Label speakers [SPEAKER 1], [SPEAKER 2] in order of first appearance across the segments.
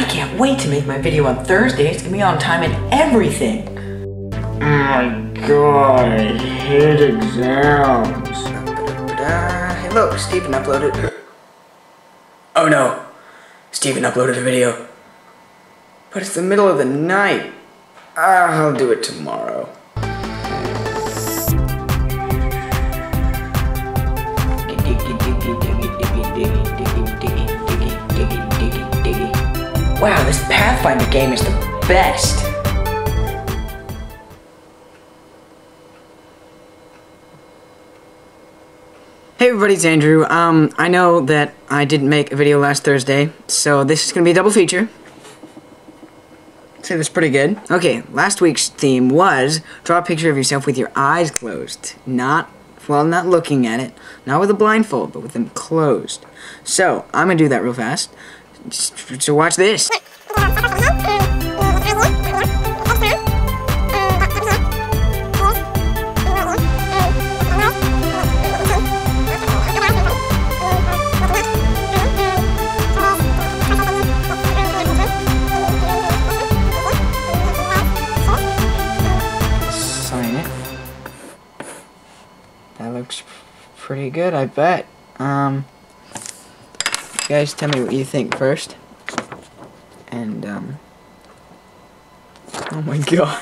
[SPEAKER 1] I can't wait to make my video on Thursday. It's gonna be on time and everything.
[SPEAKER 2] Oh my god, I hate exams.
[SPEAKER 1] Uh, hey, look, Steven uploaded. Oh no, Steven uploaded a video. But it's the middle of the night. Ah, I'll do it tomorrow. Wow, this Pathfinder game is the best. Hey everybody, it's Andrew. Um, I know that I didn't make a video last Thursday, so this is gonna be a double feature. Say that's pretty good. Okay, last week's theme was draw a picture of yourself with your eyes closed. Not, well, not looking at it. Not with a blindfold, but with them closed. So, I'm gonna do that real fast. So watch this. Pretty good, I bet. Um, guys tell me what you think first. And, um, oh my god.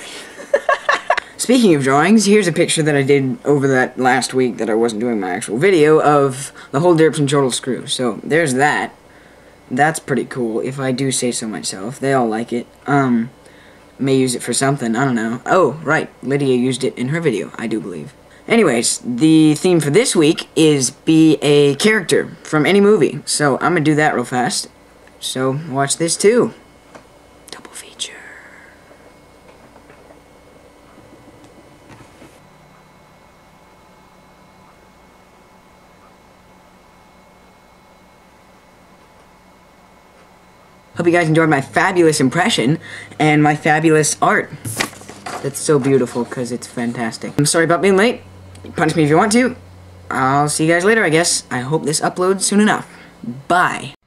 [SPEAKER 1] Speaking of drawings, here's a picture that I did over that last week that I wasn't doing my actual video of the whole Derps and screw. So, there's that. That's pretty cool, if I do say so myself. They all like it. Um, may use it for something, I don't know. Oh, right, Lydia used it in her video, I do believe. Anyways, the theme for this week is be a character from any movie. So, I'm gonna do that real fast. So, watch this too. Double feature. Hope you guys enjoyed my fabulous impression and my fabulous art. That's so beautiful because it's fantastic. I'm sorry about being late. Punch me if you want to. I'll see you guys later, I guess. I hope this uploads soon enough. Bye.